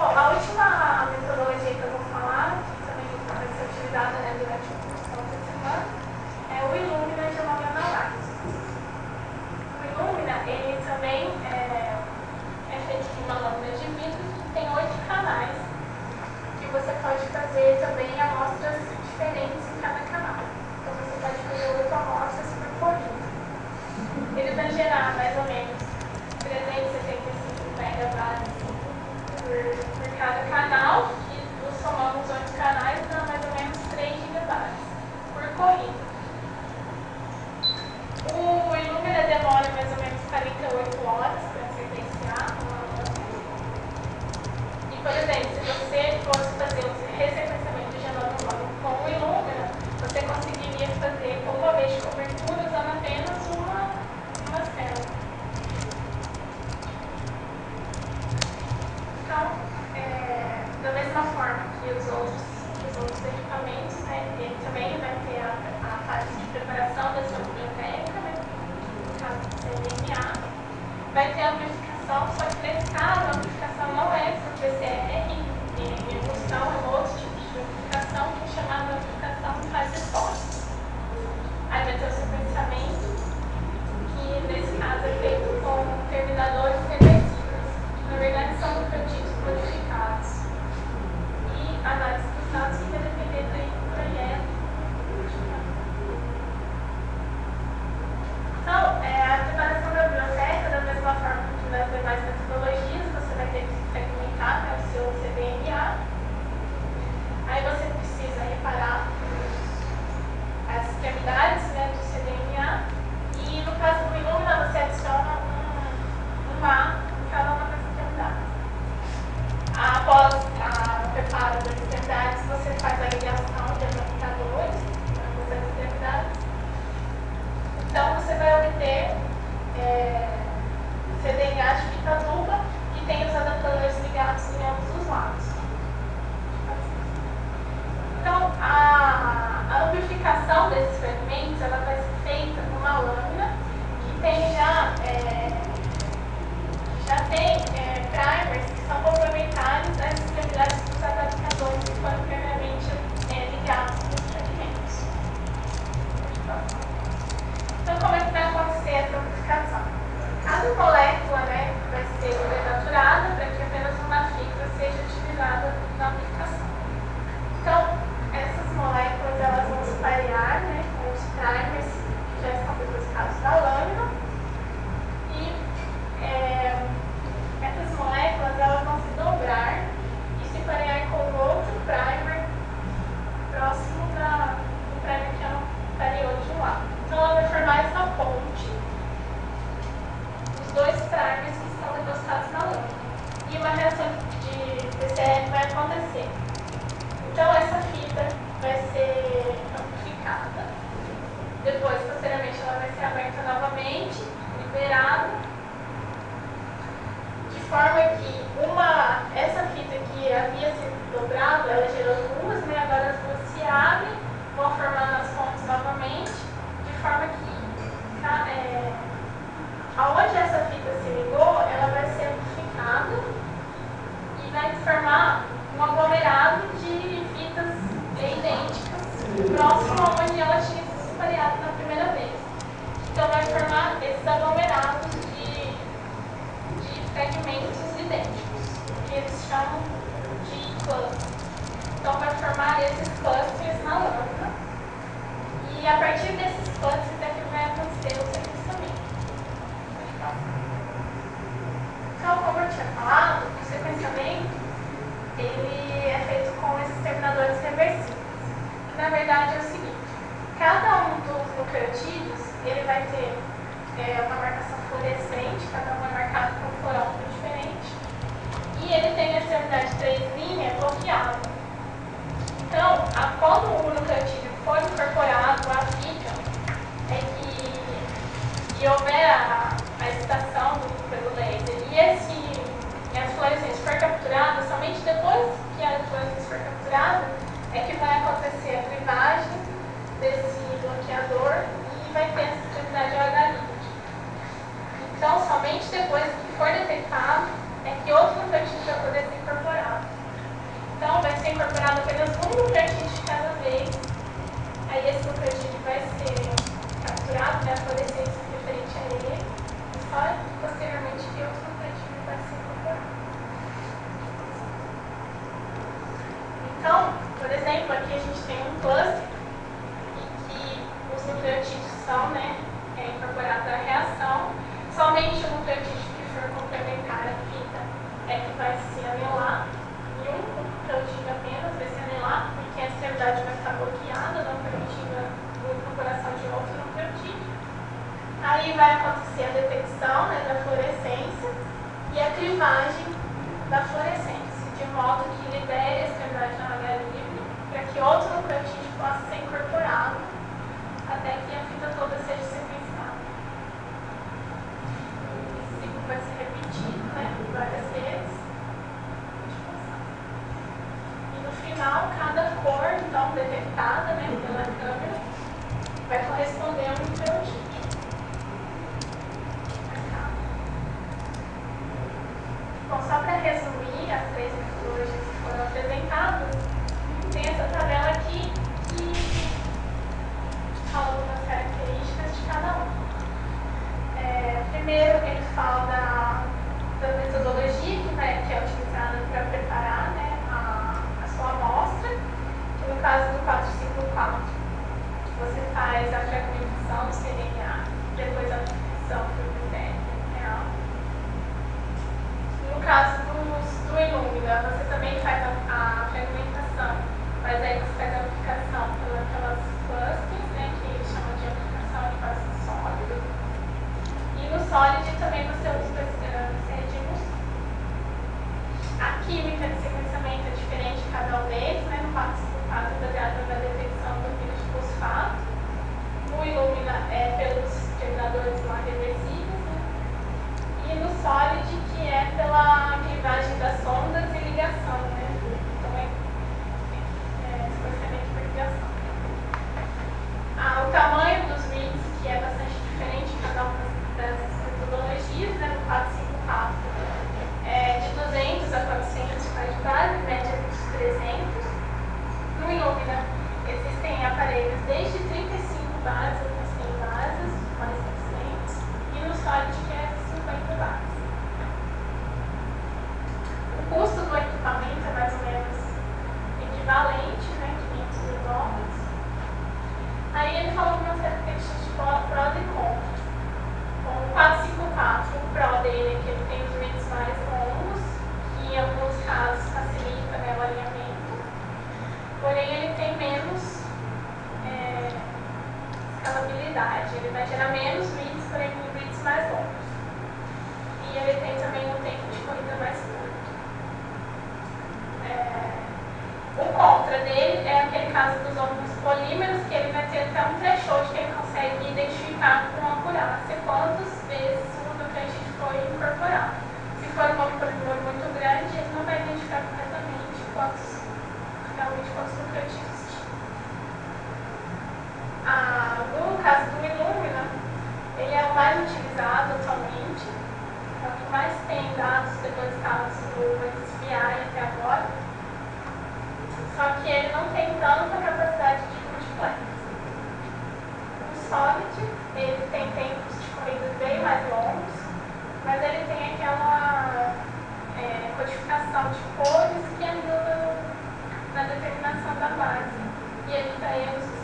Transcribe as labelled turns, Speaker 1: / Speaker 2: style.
Speaker 1: Bom, a última metodologia que eu vou falar, que também vai ser utilizada né, durante o curso então, da semana, é o Illumina de Amanda Light. O Illumina, ele também é, é feito de uma lâmina de vidro que tem oito vai ter a amplificação, só que nesse caso, seja para que apenas uma fibra seja utilizada na aplicação. Então, essas moléculas elas vão se parear né, com os primers que já estão depositados na lâmina e eh, essas moléculas elas vão se dobrar e se parear com outro primer próximo da, do primer que é ela é pareou de lá. Então, ela vai formar essa ponta. chamam de cluster. Então vai formar esses clusters na lâmina. E a partir desses clusters é que vai acontecer o sequenciamento. Então, como eu tinha falado, o sequenciamento, ele imagem da fluorescência, de modo que libere a extremidade da maré livre para que outro nucleotídeo possa ser incorporado até que a fita toda seja. caso do 454, você faz a pré-condição do CNA, depois a condição do o critério real. No caso do, do Illumina, né, você também faz a, a fragmentação, mas aí você faz a aplicação. dele é aquele caso dos óvulos polímeros, que ele vai ter até um threshold que ele consegue identificar com acurácia quantas vezes o nucleotide foi incorporado. Se for um ônibus polímero muito grande, ele não vai identificar completamente quantos, realmente quantos nucleotídeos Solid, ele tem tempos de corrida bem mais longos, mas ele tem aquela é, codificação de cores que ajuda na determinação da base. E ele tá daí os